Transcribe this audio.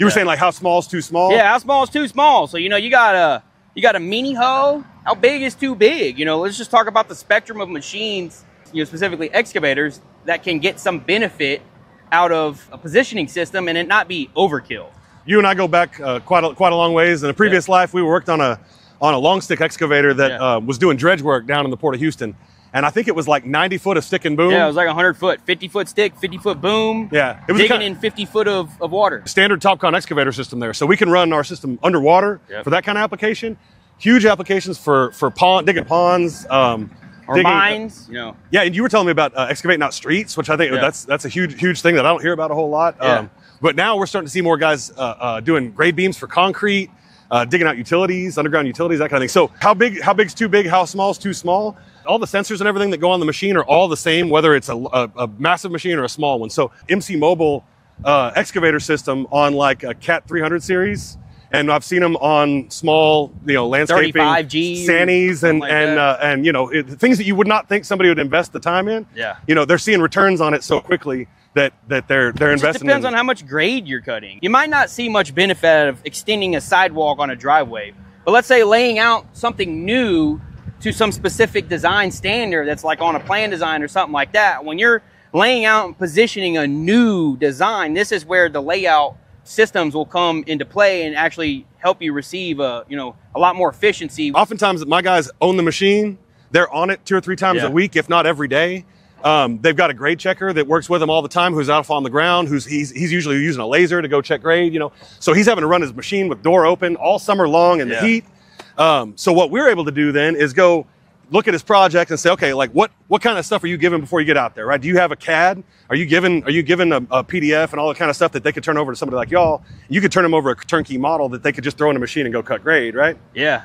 You were saying like how small is too small? Yeah, how small is too small? So you know, you got a you got a mini hoe. How big is too big? You know, let's just talk about the spectrum of machines, you know, specifically excavators that can get some benefit out of a positioning system and it not be overkill. You and I go back uh, quite a, quite a long ways. In a previous life, we worked on a on a long stick excavator that Yeah. uh, was doing dredge work down in the port of Houston, and I think it was like 90 foot of stick and boom. Yeah, it was like a hundred foot, fifty foot stick, fifty foot boom. Yeah, it was digging in fifty foot of, of water. standard Topcon excavator system there. So we can run our system underwater Yep. for that kind of application. Huge applications for for pond digging ponds. Um, Or digging- mines, you know. Yeah, and you were telling me about uh, excavating out streets, which I think Yeah. that's that's a huge huge thing that I don't hear about a whole lot. Yeah. but now we're starting to see more guys uh, uh, doing grade beams for concrete, uh, digging out utilities, underground utilities, that kind of thing. So how big how big's too big? How small is too small? All the sensors and everything that go on the machine are all the same, whether it's a, a, a massive machine or a small one. So MC Mobile uh, excavator system on like a Cat 300 series. And I've seen them on small, you know, landscaping, 35G, Sanys, and like and uh, and you know it, things that you would not think somebody would invest the time in. Yeah. You know, they're seeing returns on it so quickly that that they're they're It investing. depends in, on how much grade you're cutting. You might not see much benefit of extending a sidewalk on a driveway, but let's say laying out something new to some specific design standard that's like on a plan design or something like that. When you're laying out and positioning a new design, this is where the layout systems will come into play and actually help you receive a you know a lot more efficiency. Oftentimes, my guys own the machine. They're on it two or three times Yeah. a week, if not every day. Um, they've got a grade checker that works with them all the time, who's out on the ground, who's he's he's usually using a laser to go check grade. You know, so he's having to run his machine with door open all summer long in Yeah. the heat. Um, so what we're able to do then is go look at his project and say, okay, like what what kind of stuff are you given before you get out there, right? Do you have a CAD? Are you given are you given a, a PDF and all the kind of stuff that they could turn over to somebody like y'all? You could turn them over a turnkey model that they could just throw in a machine and go cut grade, right? Yeah.